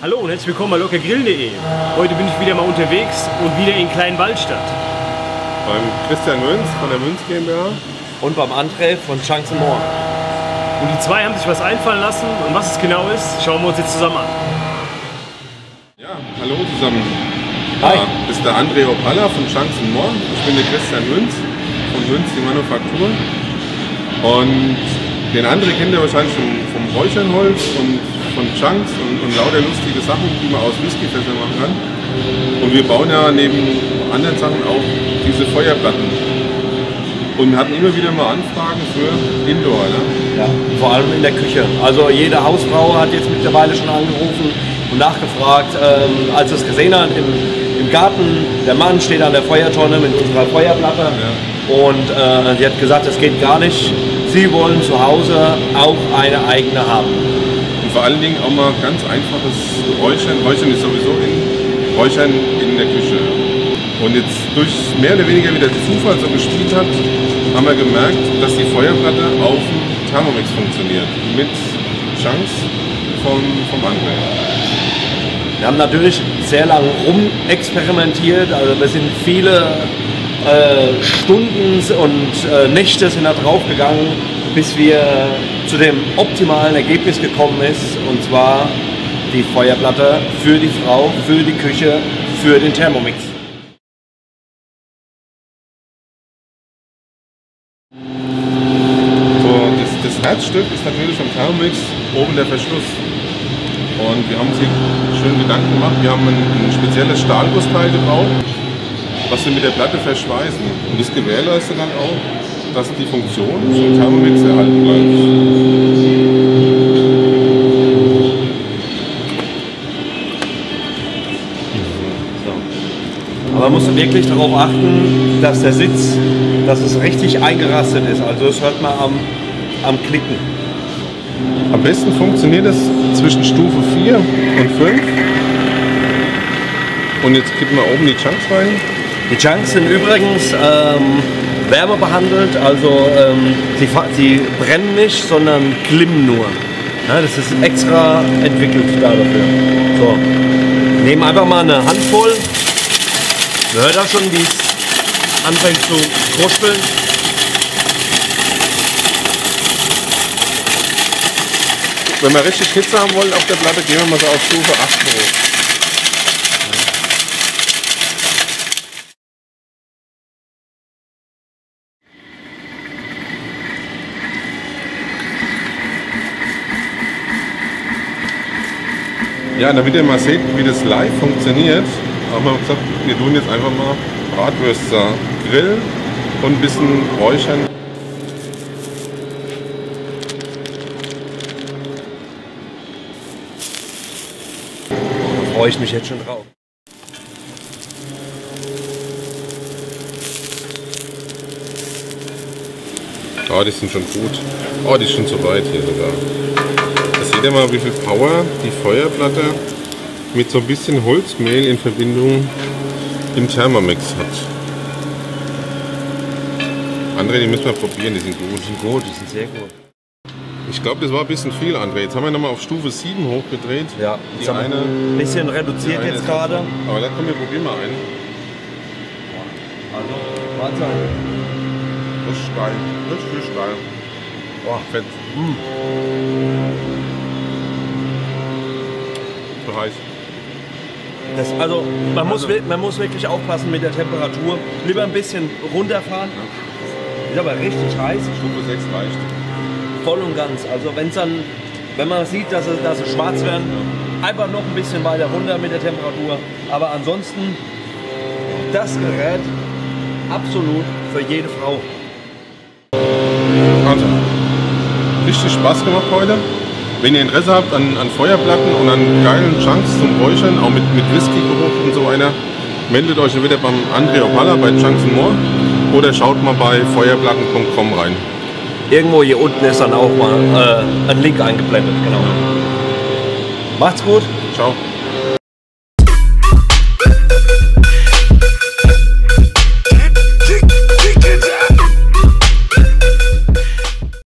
Hallo und herzlich willkommen bei lockergrill.de. Heute bin ich wieder mal unterwegs und wieder in Kleinwaldstadt. Beim Christian Münz von der Münz GmbH. Und beim André von Chance Moore. Und die zwei haben sich was einfallen lassen und was es genau ist, schauen wir uns jetzt zusammen an. Ja, hallo zusammen. Hi. Ja, das ist der André Opalla von Chance Moore. Ich bin der Christian Münz von Münz die Manufaktur. Und den André kennt ihr wahrscheinlich vom, vom Räuchernholz und von Chunks und, und lauter lustige Sachen, die man aus Whiskyfässern machen kann. Und wir bauen ja neben anderen Sachen auch diese Feuerplatten. Und wir hatten immer wieder mal Anfragen für Indoor. Ne? Ja, vor allem in der Küche. Also jede Hausfrau hat jetzt mittlerweile schon angerufen und nachgefragt, ähm, als sie es gesehen hat im, im Garten. Der Mann steht an der Feuertonne mit unserer Feuerplatte und äh, sie hat gesagt, es geht gar nicht. Sie wollen zu Hause auch eine eigene haben. Und vor allen Dingen auch mal ganz einfaches Räuchern. Räuchern ist sowieso in Räuchern in der Küche. Und jetzt durch mehr oder weniger wie der Zufall so gespielt hat, haben wir gemerkt, dass die Feuerplatte auf dem Thermomix funktioniert. Mit Chance vom, vom André. Wir haben natürlich sehr lange rumexperimentiert, also wir sind viele äh, Stunden und äh, Nächte sind da drauf gegangen, bis wir zu dem optimalen Ergebnis gekommen ist, und zwar die Feuerplatte für die Frau, für die Küche, für den Thermomix. So, das, das Herzstück ist natürlich vom Thermomix oben der Verschluss. Und wir haben uns hier schön Gedanken gemacht. Wir haben ein, ein spezielles Stahlgussteil gebaut, was wir mit der Platte verschweißen. Und das gewährleistet dann auch, dass die Funktion vom Thermomix erhalten bleibt. Aber man muss wirklich darauf achten, dass der Sitz, dass es richtig eingerastet ist. Also das hört man am, am Klicken. Am besten funktioniert es zwischen Stufe 4 und 5. Und jetzt kippen wir oben die Chunks rein. Die Chunks sind übrigens ähm, wärmebehandelt, also ähm, sie, sie brennen nicht, sondern glimmen nur. Ja, das ist extra entwickelt da dafür. So, nehmen einfach mal eine Handvoll. Man hört auch schon, wie es anfängt zu kruspeln. Wenn wir richtig Hitze haben wollen auf der Platte, gehen wir mal so auf Stufe 8 hoch. Ja, damit ihr mal seht, wie das live funktioniert, haben wir gesagt, wir tun jetzt einfach mal Bratwürste grillen und ein bisschen räuchern. Da freue ich mich jetzt schon drauf. Oh, die sind schon gut. Oh, die ist schon zu weit hier sogar. Da seht ihr mal, wie viel Power die Feuerplatte mit so ein bisschen Holzmehl in Verbindung im Thermomix hat. André, die müssen wir probieren, die sind gut. Die sind gut, die sind sehr gut. Ich glaube, das war ein bisschen viel, André. Jetzt haben wir nochmal auf Stufe 7 hochgedreht. Ja, die jetzt eine, ein bisschen reduziert jetzt ist- gerade. Aber dann komm, wir probieren mal einen. Also, warte. Richtig geil. Richtig geil. Boah. Fett. Zu heiß. Das, also man muss, wi- man muss wirklich aufpassen mit der Temperatur. Lieber ein bisschen runterfahren. Ist aber richtig heiß, Stufe 6 reicht. voll und ganz. Also wenn's dann, wenn man sieht, dass sie, dass sie schwarz werden, einfach noch ein bisschen weiter runter mit der Temperatur. Aber ansonsten das Gerät absolut für jede Frau. Also, richtig Spaß gemacht heute. Wenn ihr Interesse habt an, an Feuerplatten und an geilen Chunks zum Räuchern, auch mit, mit Whisky-Geruch und so einer, meldet euch wieder beim André Opalla bei Chunks More oder schaut mal bei feuerplatten.com rein. Irgendwo hier unten ist dann auch mal äh, ein Link eingeblendet. Genau. Macht's gut. Ciao.